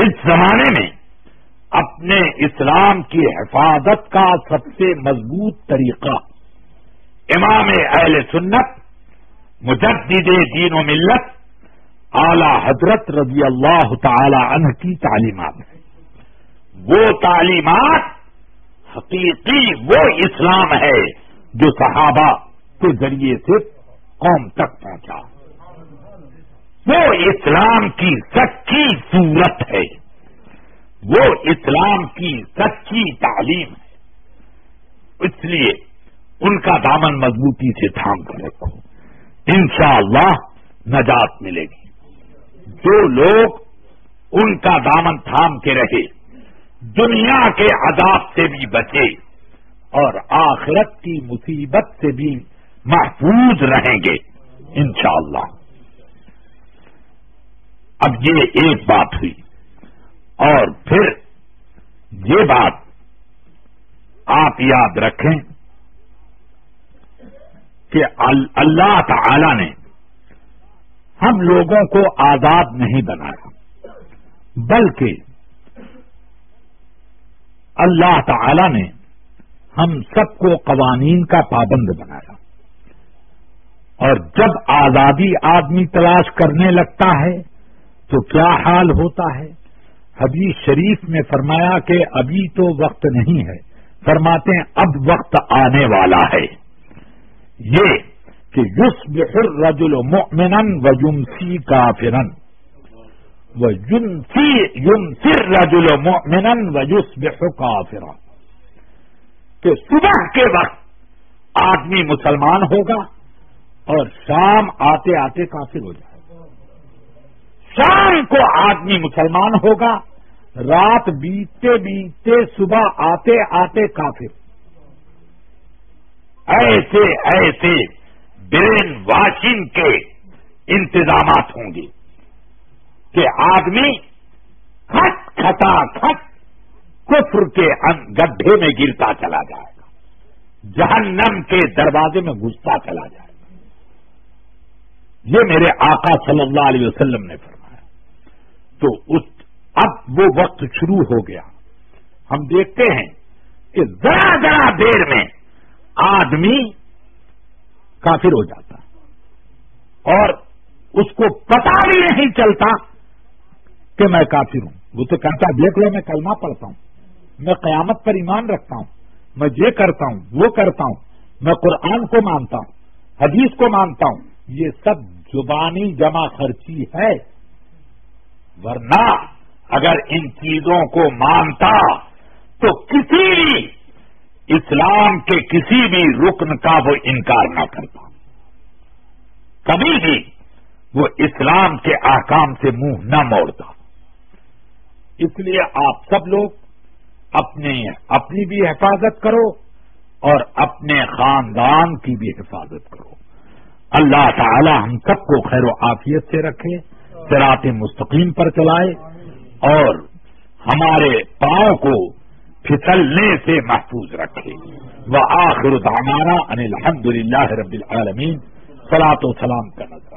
اس زمانے میں اپنے اسلام کی حفاظت کا سب سے مضبوط طریقہ امام اہل سنت، مجدد دین و ملت، اعلی حضرت رضی اللہ تعالی عنہ کی تعلیمات ہے وہ تعلیمات حقیقی وہ اسلام ہے جو صحابہ کے ذریعے سے قوم تک پہنچا۔ وہ اسلام کی سچی صورت ہے۔ وہ اسلام کی سچی تعلیم ہے۔ اس لیے ان کا دامن مضبوطی سے تھام کر رکھو۔ انشاءاللہ نجات ملے گی۔ جو لوگ ان کا دامن تھام کے رہے، دنیا کے عذاب سے بھی بچے اور آخرت کی مصیبت سے بھی محفوظ رہیں گے۔ انشاءاللہ۔ اب یہ ایک بات ہوئی اور پھر یہ بات آپ یاد رکھیں کہ اللہ تعالی نے ہم لوگوں کو آزاد نہیں بنایا، بلکہ اللہ تعالی نے ہم سب کو قوانین کا پابند بنایا۔ اور جب آزادی آدمی تلاش کرنے لگتا ہے تو کیا حال ہوتا ہے؟ حدیث شریف میں فرمایا کہ ابھی تو وقت نہیں ہے۔ فرماتے ہیں، اب وقت آنے والا ہے۔ یہ کہ یس بحر رجل مؤمنن و یمسی کافرن وہ سر رجل مومن و یوس بے کہ صبح کے وقت آدمی مسلمان ہوگا اور شام آتے آتے کافر ہو جائے۔ شام کو آدمی مسلمان ہوگا، رات بیتتے بیتتے صبح آتے آتے کافر۔ ایسے ایسے برین واشنگ کے انتظامات ہوں گے کہ آدمی کھٹ کھٹا کھٹ کفر کے گڈھے میں گرتا چلا جائے گا۔ جہنم کے دروازے میں گھستا چلا جائے گا۔ یہ میرے آقا صلی اللہ علیہ وسلم نے فرمایا۔ تو اس اب وہ وقت شروع ہو گیا۔ ہم دیکھتے ہیں کہ ذرا ذرا دیر میں آدمی کافر ہو جاتا اور اس کو پتا بھی نہیں چلتا کہ میں کافر ہوں۔ وہ تو کہتا دیکھ لو، میں کلمہ پڑھتا ہوں، میں قیامت پر ایمان رکھتا ہوں، میں یہ کرتا ہوں، وہ کرتا ہوں، میں قرآن کو مانتا ہوں، حدیث کو مانتا ہوں۔ یہ سب زبانی جمع خرچی ہے۔ ورنہ اگر ان چیزوں کو مانتا تو کسی بھی اسلام کے کسی بھی رکن کا وہ انکار نہ کرتا۔ کبھی بھی وہ اسلام کے آکام سے منہ نہ موڑتا۔ اس لیے آپ سب لوگ اپنے اپنی بھی حفاظت کرو اور اپنے خاندان کی بھی حفاظت کرو۔ اللہ تعالی ہم سب کو خیر و عافیت سے رکھے۔ سرات مستقیم پر چلائے اور ہمارے پاؤں کو پھسلنے سے محفوظ رکھے۔ وہ آخر دامانہ ان الحمد للہ رب العالمین۔ سلاط و سلام کا نظر